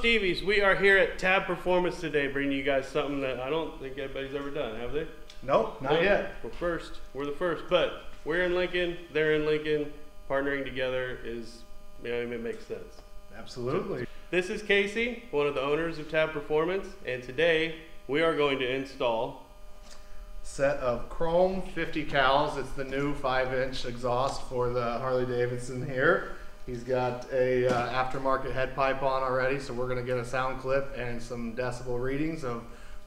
Stevies, we are here at Tab Performance today, bringing you guys something that I don't think anybody's ever done, have they? Nope, not No, yet. We're first. We're the first, but we're in Lincoln. They're in Lincoln. Partnering together is, you know, it makes sense. Absolutely. This is Casey, one of the owners of Tab Performance, and today we are going to install. Set of chrome 50 cals. It's the new 5 inch exhaust for the Harley Davidson here. He's got a uh, aftermarket head pipe on already, so we're gonna get a sound clip and some decibel readings of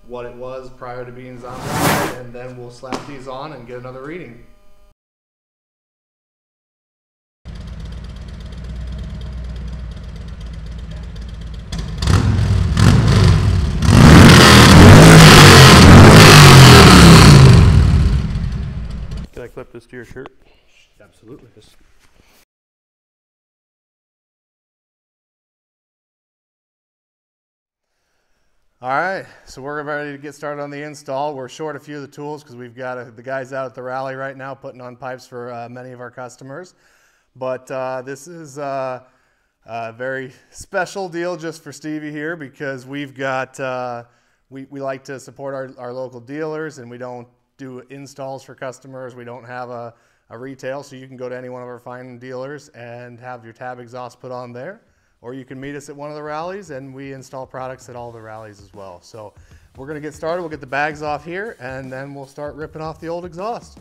what it was prior to being zombie, and then we'll slap these on and get another reading. Can I clip this to your shirt? Absolutely. Just All right, so we're ready to get started on the install. We're short a few of the tools because we've got uh the guys out at the rally right now putting on pipes for uh, many of our customers. But uh, this is uh, a very special deal just for Stevy here because we've got, uh, we, we like to support our, our local dealers and we don't do installs for customers. We don't have a, a retail, so you can go to any one of our fine dealers and have your tab exhaust put on there. Or you can meet us at one of the rallies and we install products at all the rallies as well. So we're gonna get started. We'll get the bags off here and then we'll start ripping off the old exhaust.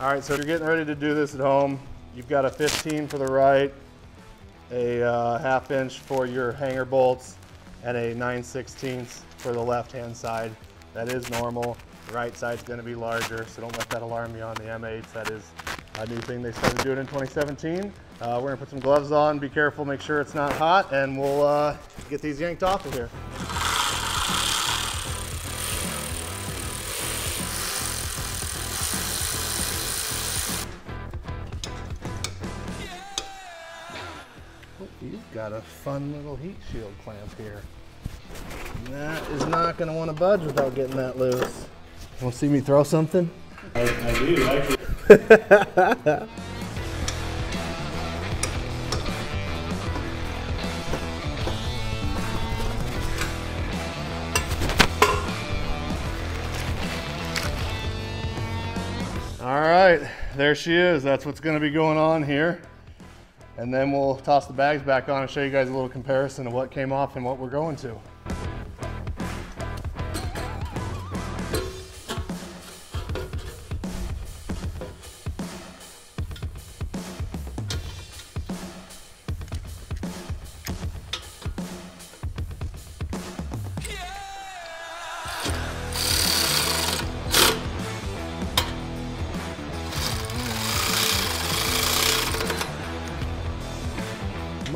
All right, so if you're getting ready to do this at home, you've got a 15 for the right, a uh, half inch for your hanger bolts, and a 9 16 for the left-hand side. That is normal. The right side's gonna be larger, so don't let that alarm you on the M8s. That is a new thing they started doing in 2017. Uh, we're gonna put some gloves on, be careful, make sure it's not hot, and we'll uh, get these yanked off of here. Oh, you've got a fun little heat shield clamp here. That is not going to want to budge without getting that loose. Want to see me throw something? I, I do, actually. All right, there she is. That's what's going to be going on here. And then we'll toss the bags back on and show you guys a little comparison of what came off and what we're going to.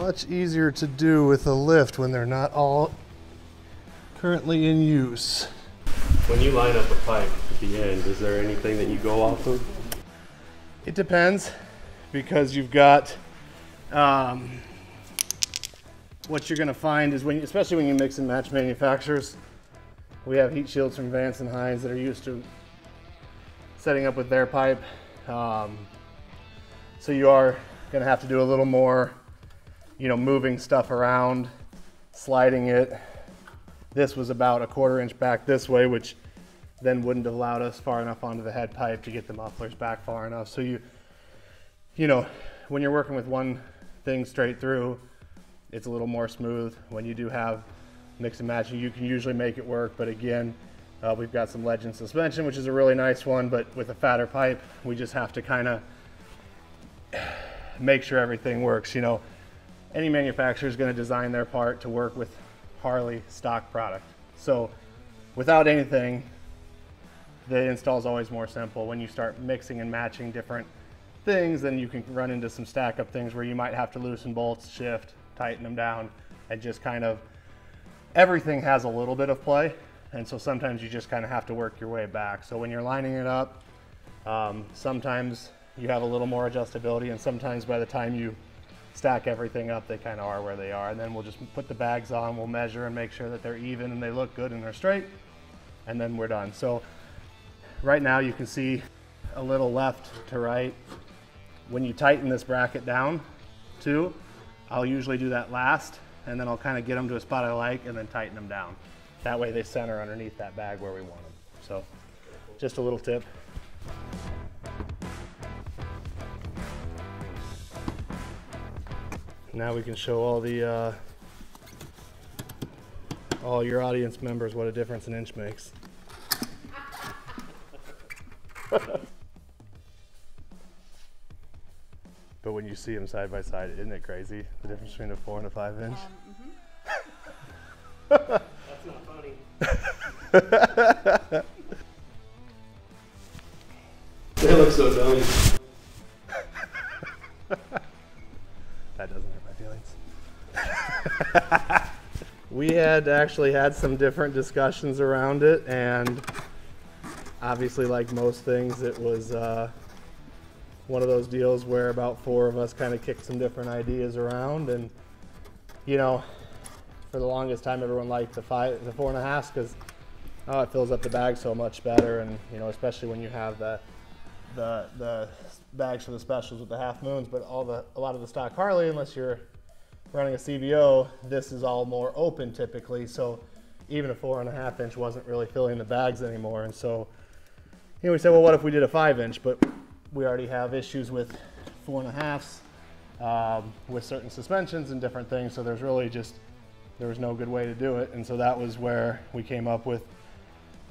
Much easier to do with a lift when they're not all currently in use. When you line up a pipe at the end, is there anything that you go off of? It depends because you've got um, what you're going to find is when, especially when you mix and match manufacturers, we have heat shields from Vance and Hines that are used to setting up with their pipe. Um, so you are going to have to do a little more, you know, moving stuff around, sliding it. This was about a quarter inch back this way, which then wouldn't have allowed us far enough onto the head pipe to get the mufflers back far enough. So you, you know, when you're working with one thing straight through, it's a little more smooth. When you do have mix and matching, you can usually make it work. But again, uh, we've got some Legend suspension, which is a really nice one, but with a fatter pipe, we just have to kind of make sure everything works. You know, any manufacturer is going to design their part to work with Harley stock product. So without anything, the install is always more simple. When you start mixing and matching different things, then you can run into some stack up things where you might have to loosen bolts, shift, tighten them down, and just kind of everything has a little bit of play. And so sometimes you just kind of have to work your way back. So when you're lining it up, um, sometimes you have a little more adjustability, and sometimes by the time you stack everything up, they kind of are where they are. And then we'll just put the bags on, we'll measure and make sure that they're even and they look good and they're straight, and then we're done. So right now you can see a little left to right. When you tighten this bracket down, too. I'll usually do that last, and then I'll kind of get them to a spot I like, and then tighten them down. That way they center underneath that bag where we want them. So, just a little tip. Now we can show all the uh, all your audience members what a difference an inch makes. but when you see them side by side, isn't it crazy? The difference between a four and a five inch? Um, mm-hmm. That's not funny. they look so dumb. We had actually had some different discussions around it, and obviously, like most things, it was uh, one of those deals where about four of us kind of kicked some different ideas around, and you know, for the longest time, everyone liked the five, the four and a half, because oh, it fills up the bag so much better, and you know, especially when you have the the the bags for the specials with the half moons, but all the a lot of the stock Harley, unless you're running a CVO, this is all more open typically. So even a four and a half inch wasn't really filling the bags anymore, and so you know, we said, well, what if we did a five inch? But we already have issues with four and a halves um, with certain suspensions and different things. So there's really just, there was no good way to do it. And so that was where we came up with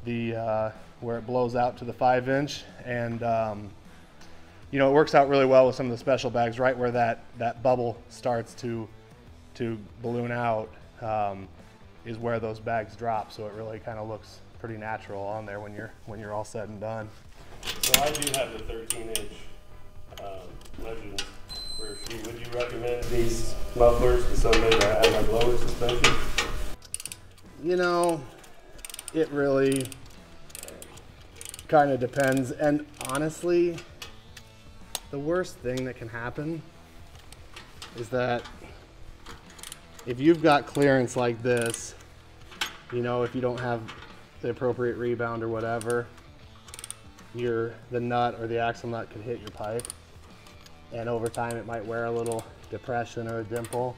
the, uh, where it blows out to the five inch. And, um, you know, it works out really well with some of the special bags, right where that, that bubble starts to, to balloon out um, is where those bags drop. So it really kind of looks pretty natural on there when you're when you're all said and done. So I do have the 13 inch um, Legend rear sheet. Would you recommend these mufflers to somebody that has like lower suspension? You know, it really kind of depends. And honestly, the worst thing that can happen is that if you've got clearance like this, you know, if you don't have the appropriate rebound or whatever, your the nut or the axle nut could hit your pipe. And over time it might wear a little depression or a dimple.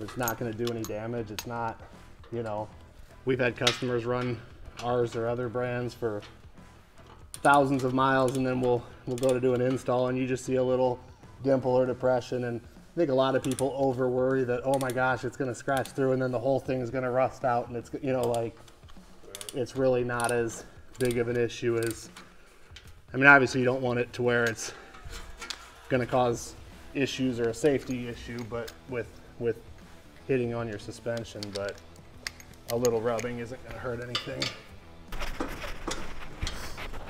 It's not gonna do any damage. It's not, you know, we've had customers run ours or other brands for thousands of miles and then we'll we'll go to do an install and you just see a little dimple or depression and I think a lot of people over worry that oh my gosh it's gonna scratch through and then the whole thing is gonna rust out and it's you know like it's really not as big of an issue as, I mean, obviously you don't want it to where it's gonna cause issues or a safety issue, but with, with hitting on your suspension, but a little rubbing isn't gonna hurt anything.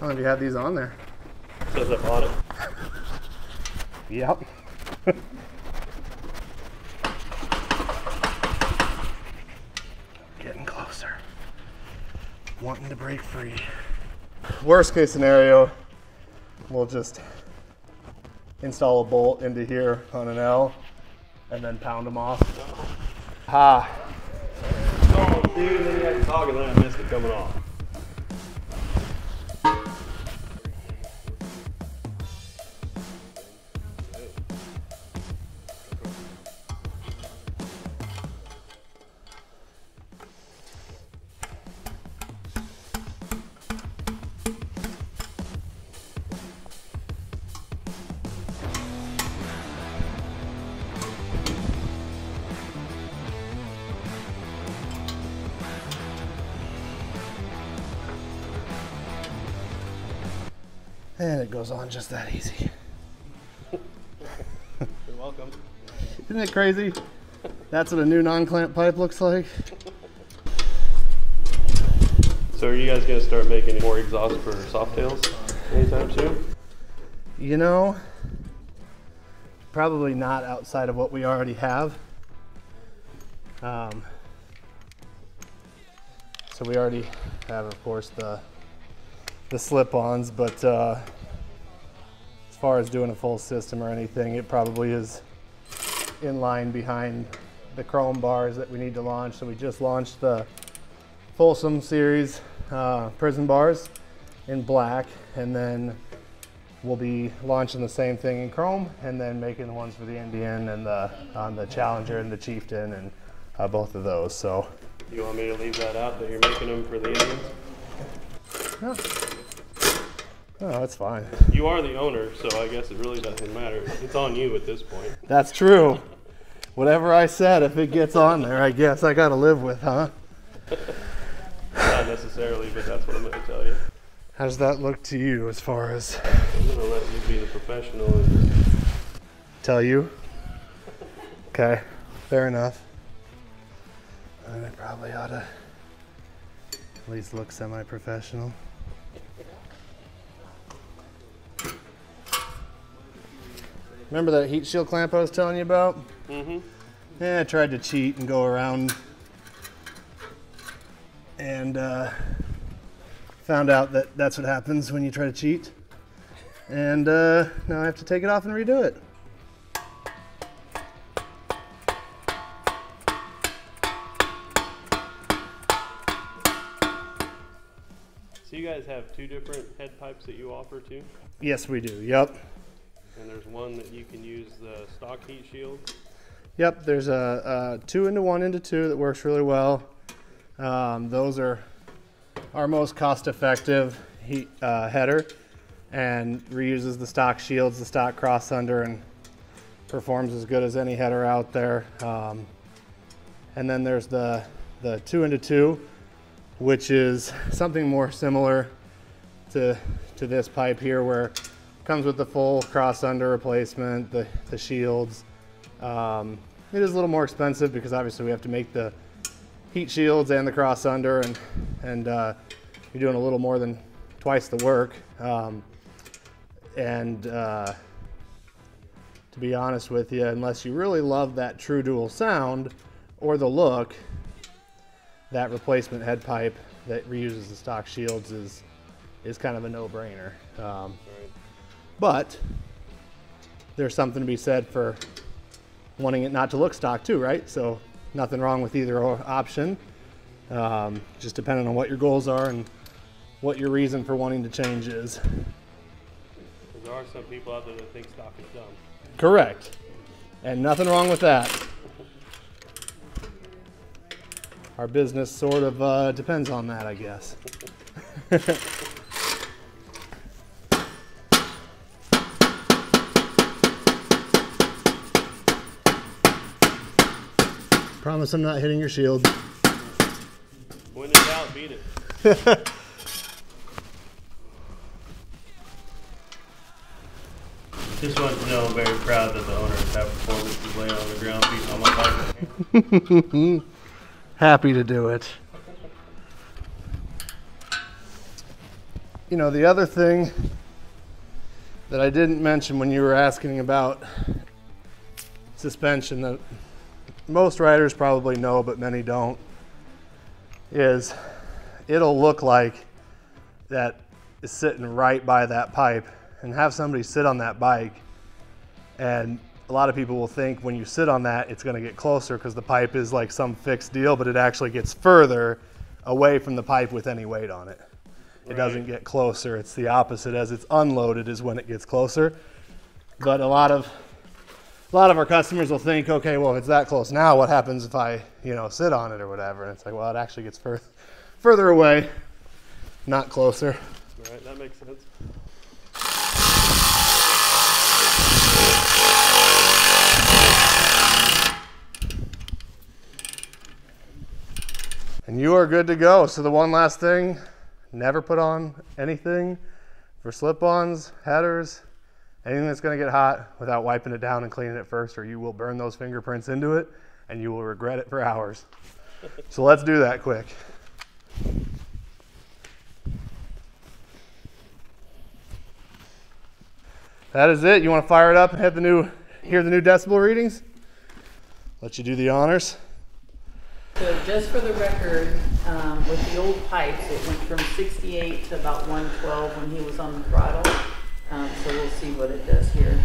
How long have you had these on there? Says I bought it. Yep. wanting to break free. Worst case scenario, we'll just install a bolt into here on an L and then pound them off. Ha. Oh, dude, then you had to talk and then I missed it coming off. And it goes on just that easy. You're welcome. Isn't it crazy? That's what a new non-clamp pipe looks like. So are you guys going to start making more exhaust for Softails anytime soon? You know, probably not outside of what we already have. Um, so we already have, of course, the the slip-ons, but uh, as far as doing a full system or anything, it probably is in line behind the chrome bars that we need to launch. So we just launched the Folsom series uh, prison bars in black, and then we'll be launching the same thing in Chrome, and then making the ones for the Indian and the on the Challenger and the Chieftain, and uh, both of those. So You want me to leave that out, that you're making them for the Indians? Oh, that's fine. You are the owner, so I guess it really doesn't matter. It's on you at this point. That's true. Whatever I said, if it gets on there, I guess I got to live with, huh? Not necessarily, but that's what I'm gonna tell you. How does that look to you as far as I'm gonna let you be the professional and tell you? Okay, fair enough. I probably ought to at least look semi professional. Remember that heat shield clamp I was telling you about? Mm-hmm. Yeah, I tried to cheat and go around and uh, found out that that's what happens when you try to cheat. And uh, now I have to take it off and redo it. So you guys have two different head pipes that you offer too? Yes, we do. Yep. And there's one that you can use the stock heat shield. Yep, there's a, a two into one into two that works really well. Um, those are our most cost-effective heat uh, header, and reuses the stock shields, the stock cross under, and performs as good as any header out there. Um, and then there's the the two into two, which is something more similar to to this pipe here, where comes with the full cross under replacement, the the shields. Um, it is a little more expensive because obviously we have to make the heat shields and the cross under, and and uh, you're doing a little more than twice the work. Um, and uh, to be honest with you, unless you really love that true dual sound or the look, that replacement head pipe that reuses the stock shields is is kind of a no-brainer. Um. But there's something to be said for wanting it not to look stock too, right? So nothing wrong with either option. Um, just depending on what your goals are and what your reason for wanting to change is. there are some people out there that think stock is dumb. Correct. And nothing wrong with that. Our business sort of uh, depends on that, I guess. Promise I'm not hitting your shield. When in doubt, beat it. Just want to know, I'm very proud that the owner of Tab Performance is laying on the ground beating on my bike. Happy to do it. You know, the other thing that I didn't mention when you were asking about suspension that most riders probably know, but many don't, is it'll look like that is sitting right by that pipe and have somebody sit on that bike. And a lot of people will think when you sit on that it's going to get closer because the pipe is like some fixed deal but it actually gets further away from the pipe with any weight on it. It doesn't get closer. It's the opposite. As it's unloaded is when it gets closer. But a lot of a lot of our customers will think okay well if it's that close now what happens if i you know sit on it or whatever and it's like well it actually gets fur- further away not closer All right, that makes sense. And you are good to go. So the one last thing, never put on anything for slip-ons, headers, anything that's gonna get hot without wiping it down and cleaning it first or you will burn those fingerprints into it and you will regret it for hours. So let's do that quick. That is it. You wanna fire it up and the new, hear the new decibel readings? Let you do the honors. So just for the record, um, with the old pipes, it went from 68 to about 112 when he was on the throttle. Um, so we'll see what it does here.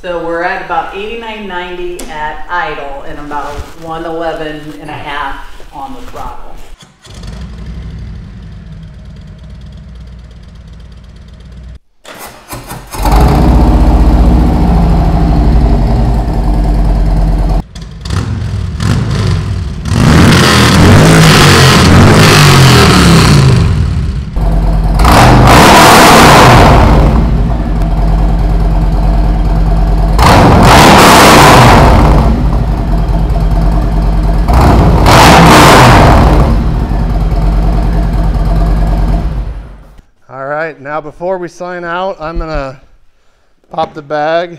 So we're at about 89.90 at idle and about 111 and a half on the throttle. All right, now before we sign out, I'm gonna pop the bag,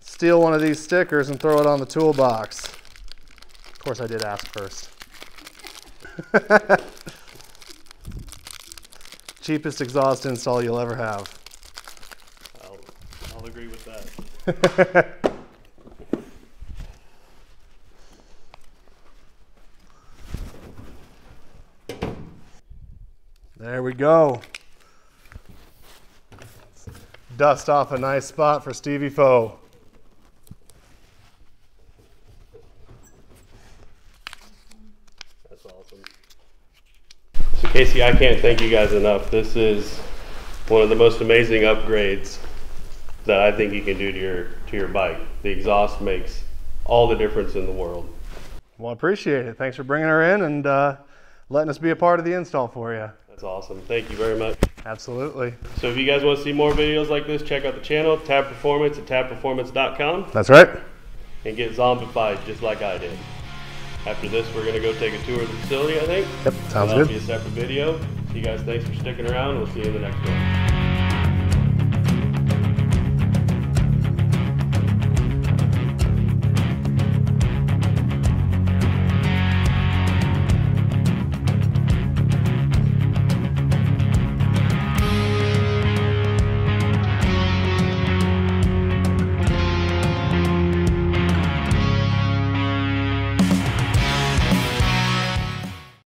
steal one of these stickers and throw it on the toolbox. Of course, I did ask first. Cheapest exhaust install you'll ever have. I'll, I'll agree with that. There we go. Dust off a nice spot for Stevy Faux. That's awesome. So Casey, I can't thank you guys enough. This is one of the most amazing upgrades that I think you can do to your to your bike. The exhaust makes all the difference in the world. Well, I appreciate it. Thanks for bringing her in and uh, letting us be a part of the install for you. That's awesome. Thank you very much. Absolutely. So if you guys want to see more videos like this, check out the channel, Tab Performance at tabperformance.com That's right. and get zombified just like I did. After this, we're going to go take a tour of the facility, I think. Yep, sounds That'll good. be a separate video. You guys, thanks for sticking around. We'll see you in the next one.